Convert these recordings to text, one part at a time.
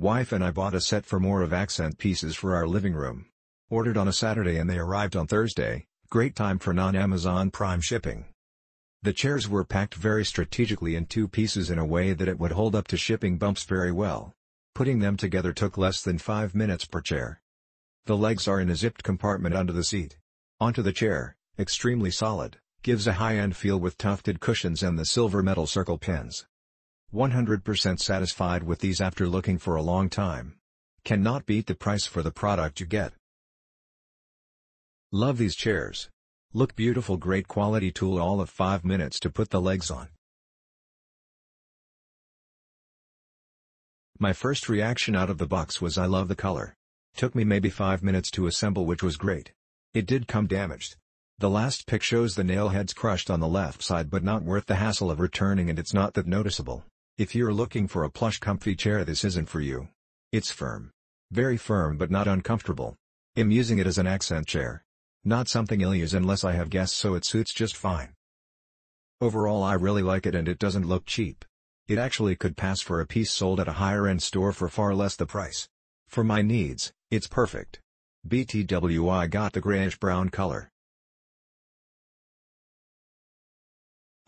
Wife and I bought a set for more of accent pieces for our living room. Ordered on a Saturday and they arrived on Thursday, great time for non-Amazon Prime shipping. The chairs were packed very strategically in two pieces in a way that it would hold up to shipping bumps very well. Putting them together took less than 5 minutes per chair. The legs are in a zipped compartment under the seat. Onto the chair, extremely solid, gives a high-end feel with tufted cushions and the silver metal circle pins. 100% satisfied with these after looking for a long time. Cannot beat the price for the product you get. Love these chairs. Look beautiful great quality tool all of 5 minutes to put the legs on. My first reaction out of the box was I love the color. Took me maybe 5 minutes to assemble which was great. It did come damaged. The last pic shows the nail heads crushed on the left side but not worth the hassle of returning and it's not that noticeable. If you're looking for a plush comfy chair this isn't for you. It's firm. Very firm but not uncomfortable. I'm using it as an accent chair. Not something I'll use unless I have guests so it suits just fine. Overall I really like it and it doesn't look cheap. It actually could pass for a piece sold at a higher end store for far less the price. For my needs, it's perfect. BTWI got the grayish brown color.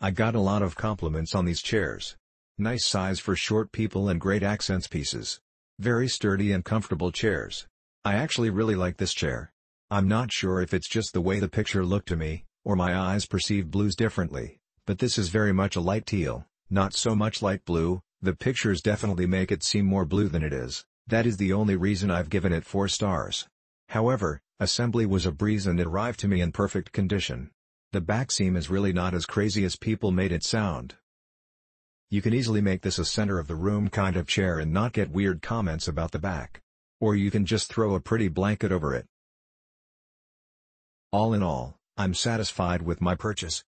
I got a lot of compliments on these chairs. Nice size for short people and great accents pieces. Very sturdy and comfortable chairs. I actually really like this chair. I'm not sure if it's just the way the picture looked to me, or my eyes perceive blues differently, but this is very much a light teal, not so much light blue, the pictures definitely make it seem more blue than it is, that is the only reason I've given it 4 stars. However, assembly was a breeze and it arrived to me in perfect condition. The back seam is really not as crazy as people made it sound. You can easily make this a center of the room kind of chair and not get weird comments about the back. Or you can just throw a pretty blanket over it. All in all, I'm satisfied with my purchase.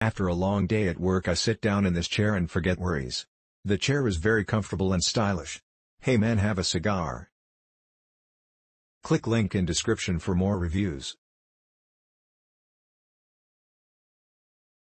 After a long day at work I sit down in this chair and forget worries. The chair is very comfortable and stylish. Hey man have a cigar. Click link in description for more reviews.